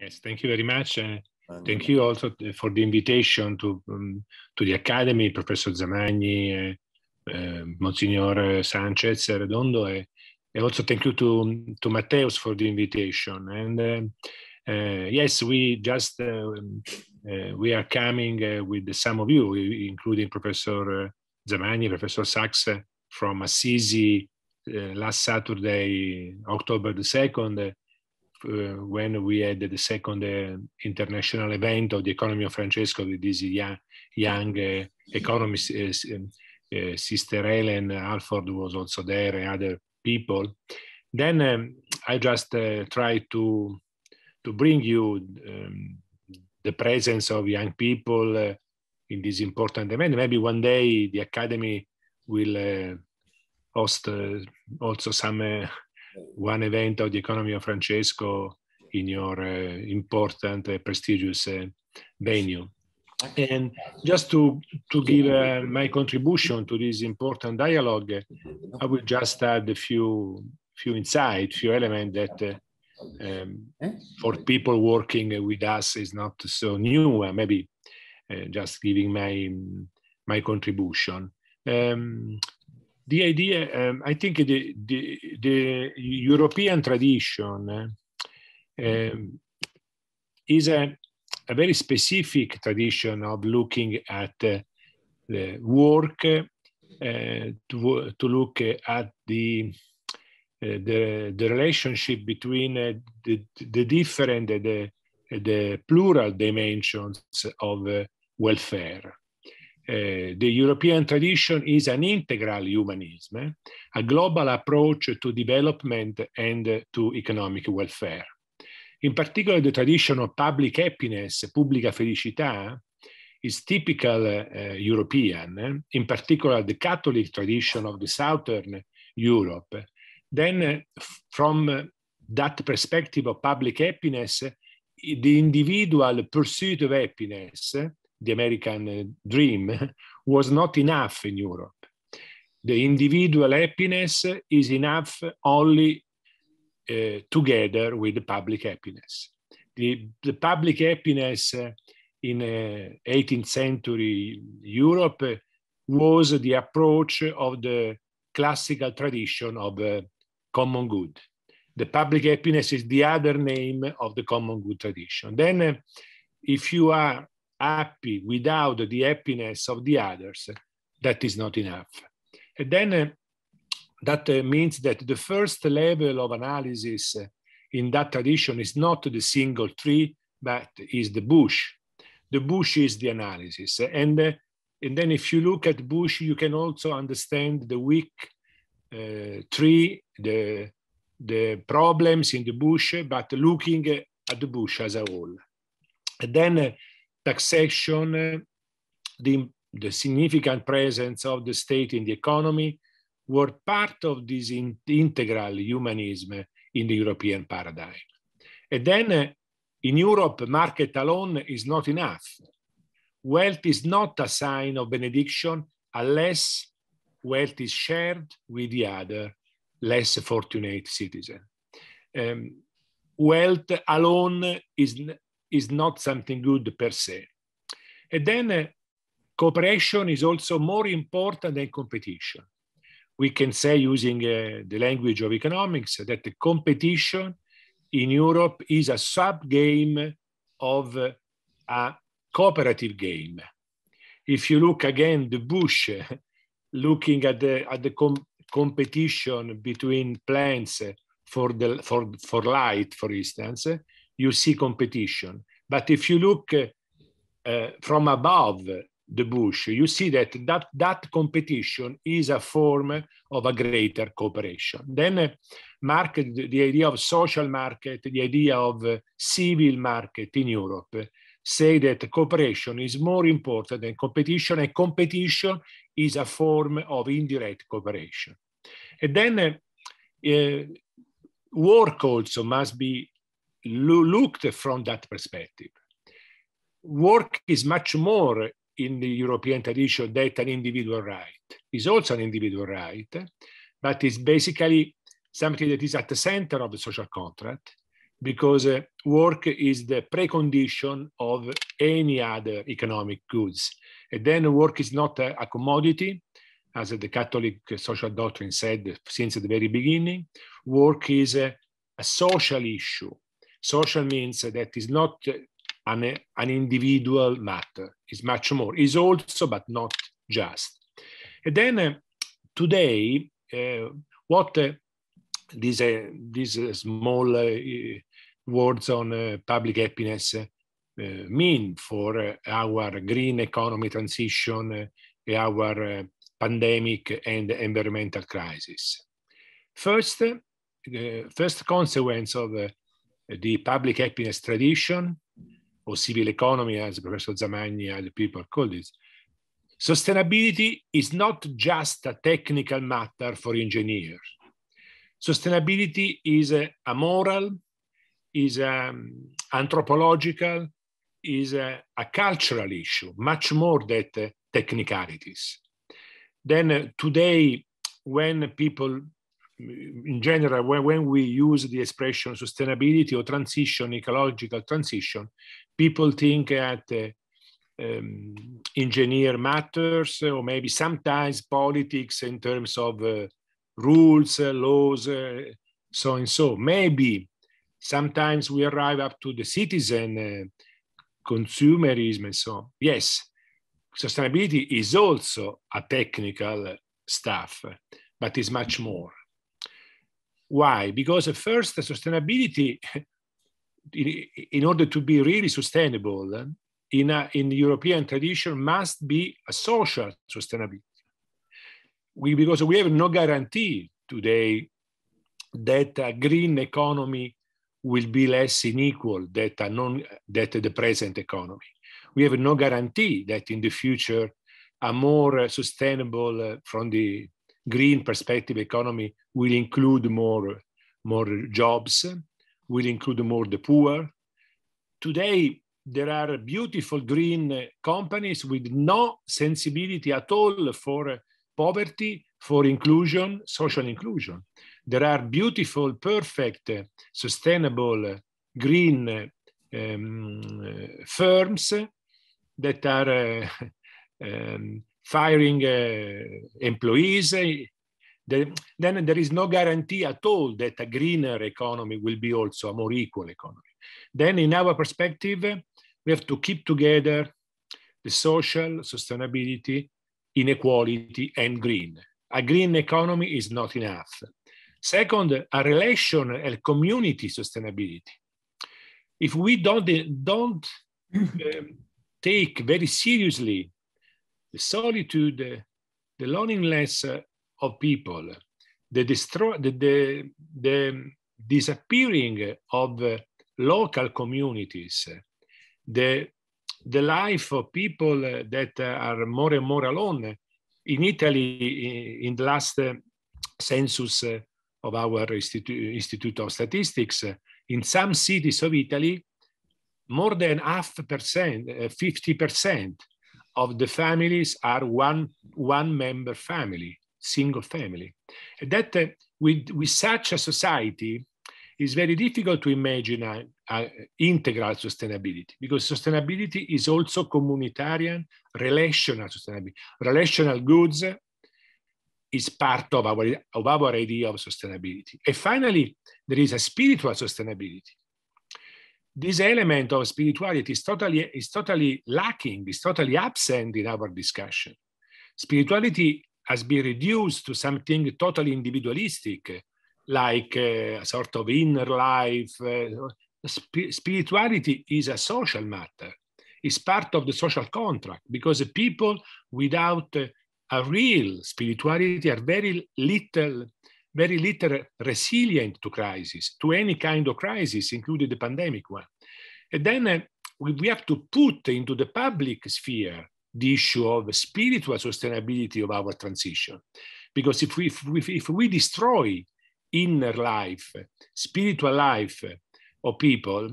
Yes, thank you very much. Uh, thank you also for the invitation to um, to the Academy, Professor Zamagni, uh, uh, Monsignor Sanchez Sorondo, and also thank you to to Matteus for the invitation. And yes, we just uh, uh, we are coming with some of you, including Professor Zamagni, Professor Sachs from Assisi last Saturday, October the second when we had the second uh, international event of the economy of Francesco with this young, young uh, economist, Sister Helen Alford was also there and other people. Then um, I just try to to bring you um, the presence of young people uh, in this important event. Maybe one day the Academy will uh, host uh, also some one event of the economy of Francesco in your uh, important, uh, prestigious uh, venue. And just to, to give uh, my contribution to this important dialogue, I will just add a few, few insights, few elements that uh, um, for people working with us is not so new, uh, maybe just giving my, my contribution. Um, the idea, um, I think the, the, the European tradition um, is a, a, very specific tradition of looking at uh, the work, uh, to, to look at the, uh, the, the relationship between uh, the, the different, the, the plural dimensions of uh, welfare. Uh, the European tradition is an integral humanism, eh? a global approach to development and to economic welfare. In particular, the tradition of public happiness, pubblica felicità, is typical uh, European, eh? in particular the Catholic tradition of the Southern Europe. Then, uh, from that perspective of public happiness, the individual pursuit of happiness the American uh, dream, was not enough in Europe. The individual happiness is enough only uh, together with the public happiness. The, the public happiness uh, in uh, 18th century Europe was the approach of the classical tradition of uh, common good. The public happiness is the other name of the common good tradition. Then, uh, if you are happy without the happiness of the others, that is not enough. And then uh, that uh, means that the first level of analysis in that tradition is not the single tree, but is the bush. The bush is the analysis. And, uh, and then if you look at bush, you can also understand the weak uh, tree, the, the problems in the bush, but looking at the bush as a whole. And then uh, taxation, the, the significant presence of the state in the economy were part of this in, integral humanism in the European paradigm. And then uh, in Europe, market alone is not enough. Wealth is not a sign of benediction unless wealth is shared with the other less fortunate citizen. Um, wealth alone is, is not something good per se. And then uh, cooperation is also more important than competition. We can say, using uh, the language of economics, that the competition in Europe is a sub game of uh, a cooperative game. If you look again, the Bush, looking at the, at the com competition between plants for, the, for, for light, for instance, you see competition. But if you look uh, from above the bush, you see that, that that competition is a form of a greater cooperation. Then uh, market, the idea of social market, the idea of uh, civil market in Europe, say that cooperation is more important than competition, and competition is a form of indirect cooperation. And then uh, work also must be looked from that perspective. Work is much more in the European tradition than an individual right. It's also an individual right, but it's basically something that is at the center of the social contract. because uh, work is the precondition of any other economic goods. And then work is not a, a commodity, as the Catholic social doctrine said since the very beginning. Work is a, a social issue. Social means that is not an, an individual matter, it's much more. Is also, but not just. And then uh, today, uh, what uh, these, uh, these uh, small uh, words on public happiness mean for our green economy transition, our pandemic and environmental crisis. First, first consequence of the public happiness tradition or civil economy, as Professor Zamagni other people call it, sustainability is not just a technical matter for engineers. Sustainability is a, a moral, is um, anthropological, is a, a, cultural issue, much more than uh, technicalities. Then uh, today, when people, in general, when, when we use the expression sustainability or transition, ecological transition, people think that uh, um, engineer matters or maybe sometimes politics in terms of uh, rules, uh, laws, uh, so and so. Maybe sometimes we arrive up to the citizen uh, consumerism and so on. Yes, sustainability is also a technical stuff, but is much more. Why? Because first, sustainability, in order to be really sustainable, in, a, in the European tradition, must be a social sustainability we, because we have no guarantee today that a green economy will be less unequal than, a non, that the present economy. We have no guarantee that in the future a more sustainable uh, from the green perspective economy will include more, more jobs, will include more the poor. Today, there are beautiful green companies with no sensibility at all for poverty for inclusion, social inclusion. There are beautiful, perfect, sustainable, green um, firms that are uh, um, firing uh, employees. then there is no guarantee at all that a greener economy will be also a more equal economy. Then, in our perspective, we have to keep together the social sustainability inequality, and green. A green economy is not enough. Second, a relation and community sustainability. If we don't, don't um, take very seriously the solitude, the loneliness of people, the, destroy, the, the, the disappearing of local communities, the the life of people that are more and more alone. In Italy, in the last census of our Institute, Institute of Statistics, in some cities of Italy, more than half percent, 50% uh, of the families are one, one member family, single family. And that uh, with, with such a society, it's very difficult to imagine a, a integral sustainability because sustainability is also communitarian, relational sustainability. Relational goods is part of our, of our idea of sustainability. And finally, there is a spiritual sustainability. This element of spirituality is totally, is totally lacking, is totally absent in our discussion. Spirituality has been reduced to something totally individualistic, like uh, a sort of inner life. Uh, sp spirituality is a social matter. It's part of the social contract because people without a real spirituality are very little, very little resilient to crisis, to any kind of crisis, including the pandemic one. And then uh, we, have to put into the public sphere the issue of spiritual sustainability of our transition. Because if we, if we, if we destroy inner life, spiritual life of people,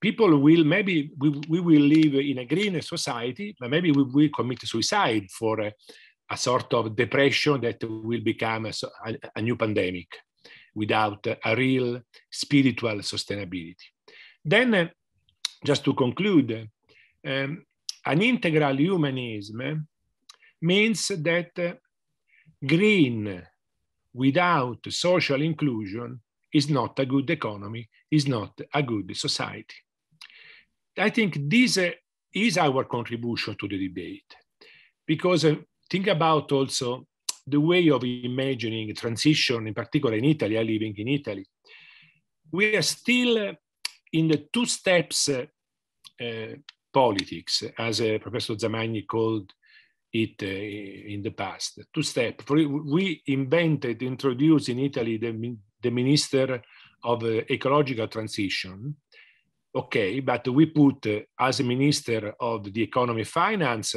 people will maybe we, we will live in a greener society, but maybe we will commit suicide for a, a sort of depression that will become a, a, new pandemic. without a real spiritual sustainability. Then, just to conclude, um, an integral humanism means that green without social inclusion is not a good economy, is not a good society. I think this uh, is our contribution to the debate because uh, think about also the way of imagining transition, in particular in Italy, living in Italy. We are still in the two steps uh, politics, as uh, Professor Zamagni called it uh, in the past. Two steps. We invented, introduced in Italy the, the Minister of uh, Ecological Transition. Okay, but we put uh, as a Minister of the Economy Finance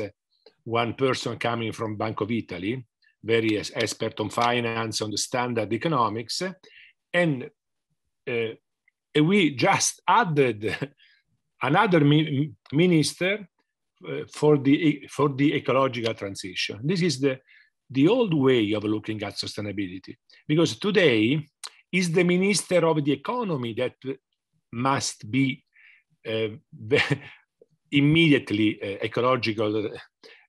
one person coming from Bank of Italy, very expert on finance, on the standard economics, and uh, we just added another mi minister uh, for the for the ecological transition. This is the the old way of looking at sustainability because today is the minister of the economy that must be uh, immediately uh, ecological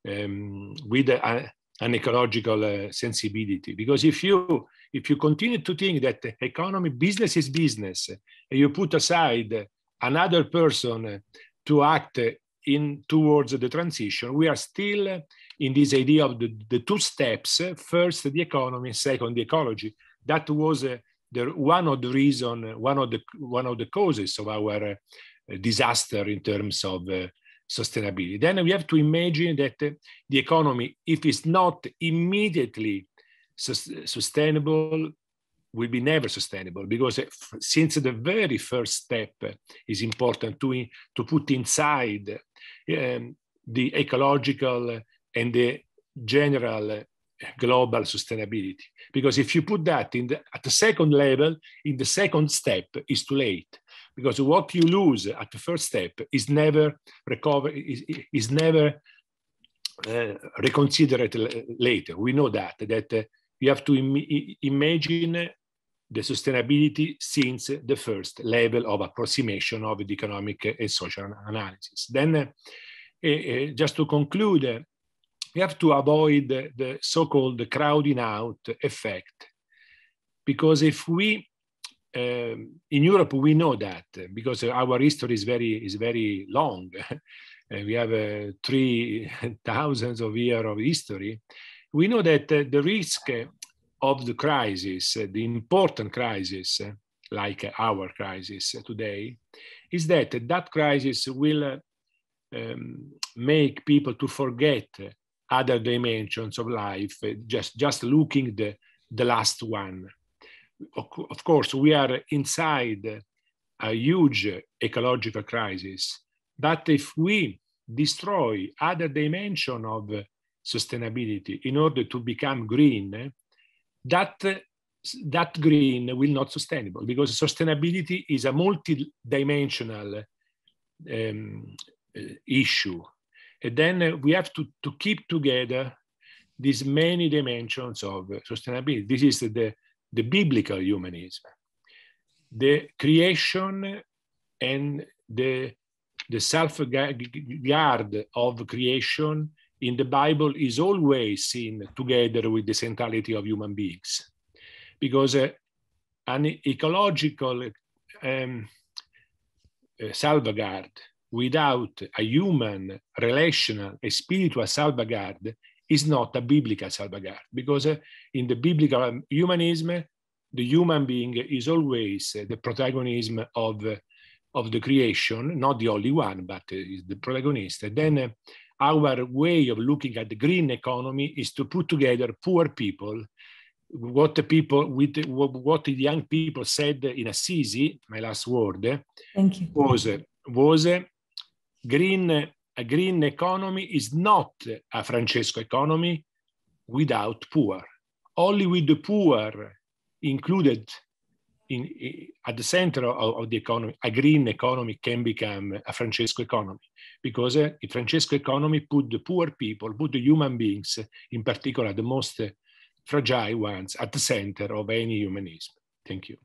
um, with a, an ecological uh, sensibility. Because if you if you continue to think that economy business is business, and you put aside another person to act in towards the transition, we are still in this idea of the, the two steps: first the economy, second the ecology. That was uh, the one of the reason, one of the one of the causes of our uh, disaster in terms of uh, sustainability. Then we have to imagine that the economy, if it's not immediately sustainable, will be never sustainable because eh, since the very first step eh, is important to, to put inside um, the ecological eh, and the general global sustainability. Because if you put that in the, at the second level, in the second step, is too late because what you lose at the first step is never recover is, is never uh, reconsidered later. We know that that uh, you have to Im imagine the sustainability since the first level of approximation of the economic and social analysis. Then, uh, uh just to conclude, uh, we have to avoid the, the so-called crowding out effect, because if we um, in Europe, we know that because our history is very is very long. we have uh, three thousands of years of history. We know that uh, the risk of the crisis, uh, the important crisis, uh, like our crisis today, is that that crisis will um, make people to forget other dimensions of life, just just looking the the last one of course, we are inside a huge ecological crisis. But if we destroy other dimension of sustainability in order to become green, that that green will not sustainable because sustainability is a multi-dimensional um, issue. And then we have to, to keep together these many dimensions of sustainability. This is the, the biblical humanism. The creation and the, the self-guard of creation in the Bible is always seen together with the centrality of human beings. Because uh, an ecological um, uh, salvaguard without a human, relational, a spiritual salvaguard is not a biblical salvaguard because uh, in the biblical humanism, the human being is always uh, the protagonism of, uh, of the creation, not the only one, but is the protagonist. And then our way of looking at the green economy is to put together poor people what the people with what the young people said in Assisi, my last word, Thank you. was was green a green economy is not a Francesco economy without poor. Only with the poor included in, at the center of, of, the economy, a green economy can become a Francesco economy because uh, the Francesco economy put the poor people, put the human beings, in particular the most fragile ones, at the center of any humanism. Thank you.